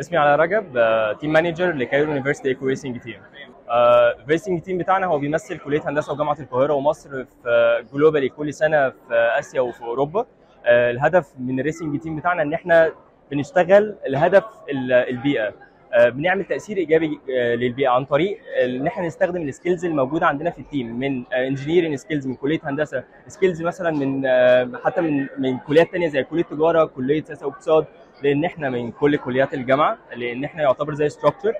اسمي علاء رجب team manager ل Cairo University Eco Racing Team ال racing team بتاعنا هو بيمثل كلية هندسة وجامعة القاهرة ومصر في globally كل سنة في آسيا وفي أوروبا. آه، الهدف من ال racing team بتاعنا إن إحنا بنشتغل الهدف ال- البيئة. آه، بنعمل تأثير إيجابي آه، للبيئة عن طريق إن إحنا نستخدم ال skills الموجودة عندنا في ال team من engineering skills من كلية هندسة skills مثلا من حتى من من كليات تانية زي كلية تجارة كلية سياسة واقتصاد لأن إحنا من كل كليات الجامعة لأن إحنا يعتبر زي structure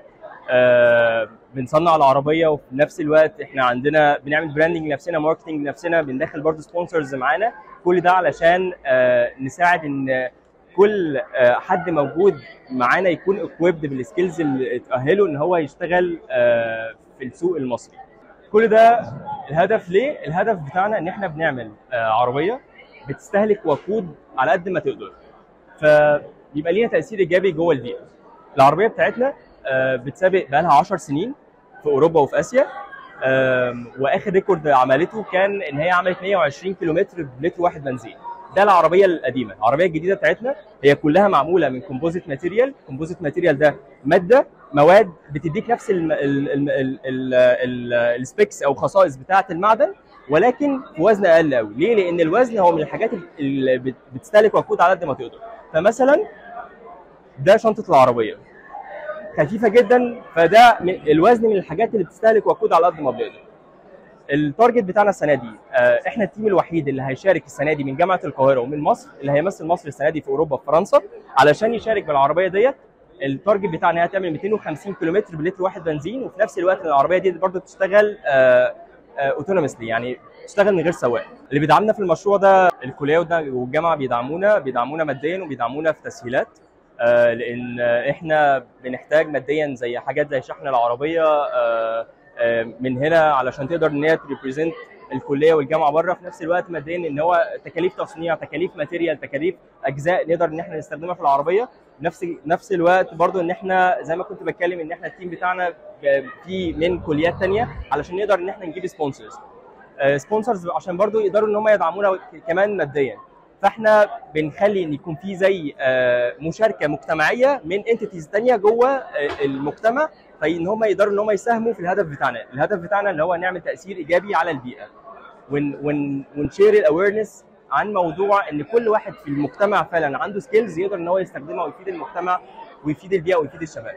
آه بنصنع العربية وفي نفس الوقت إحنا عندنا بنعمل branding لنفسنا marketing لنفسنا بندخل برضه sponsors معانا. كل ده علشان آه نساعد إن كل آه حد موجود معانا يكون equipped بال skills اللي تاهله إن هو يشتغل آه في السوق المصري. كل ده الهدف ليه؟ الهدف بتاعنا إن إحنا بنعمل آه عربية بتستهلك وقود على قد ما تقدر. فيبقى لينا تأثير إيجابي جوه البيئة. العربية بتاعتنا آه، بتسابق بقى لها 10 سنين في أوروبا وفي آسيا. وآخر record عملته كان إن هي عملت 120 كيلومتر بلتر واحد بنزين. ده العربية القديمة. العربية الجديدة بتاعتنا هي كلها معمولة من composite material composite material ده مادة مواد بتديك نفس ال specs أو خصائص بتاعة المعدن ولكن وزن أقل قوي ليه؟ لأن الوزن هو من الحاجات اللي بت- بتستهلك وقود على قد ما تقدر. فمثلا ده شنطة العربية. خفيفة جدا فده الوزن من الحاجات اللي بتستهلك وقود على قد ما بيقدر ال target بتاعنا السنة دي آه، إحنا ال team الوحيد اللي هيشارك السنة دي من جامعة القاهرة ومن مصر اللي هيمثل مصر السنة دي في أوروبا في فرنسا علشان يشارك بالعربية ديت. ال target بتاعنا هي تعمل 250 كيلومتر بلتر واحد بنزين وفي نفس الوقت العربية دي برضه بتشتغل autonomously يعني تشتغل من غير سواق. اللي بيدعمنا في المشروع ده الكلية والجامعة بيدعمونا بيدعمونا ماديا وبيدعمونا في تسهيلات. آه، لأن إحنا بنحتاج ماديا زي حاجات زي شحن العربية آه، آه، من هنا علشان تقدر إن هي ت represent الكلية والجامعة بره. في نفس الوقت ماديا إن هو تكاليف تصنيع تكاليف material تكاليف أجزاء نقدر إن إحنا نستخدمها في العربية. نفس نفس الوقت برضو إن إحنا زي ما كنت بتكلم إن إحنا ال team بتاعنا في من كليات تانية علشان نقدر إن إحنا نجيب sponsors sponsors عشان برضو يقدروا إن هم يدعمونا كمان ماديا. فإحنا بنخلي إن يكون في زي آه، مشاركة مجتمعية من entities تانية جوه آه، المجتمع فإن هم يقدروا إن هم يساهموا في الهدف بتاعنا. الهدف بتاعنا اللي هو نعمل تأثير إيجابي على البيئة. ون ون ون share ال awareness عن موضوع إن كل واحد في المجتمع فعلا عنده skills يقدر إن هو يستخدمها ويفيد المجتمع ويفيد البيئة ويفيد الشباب.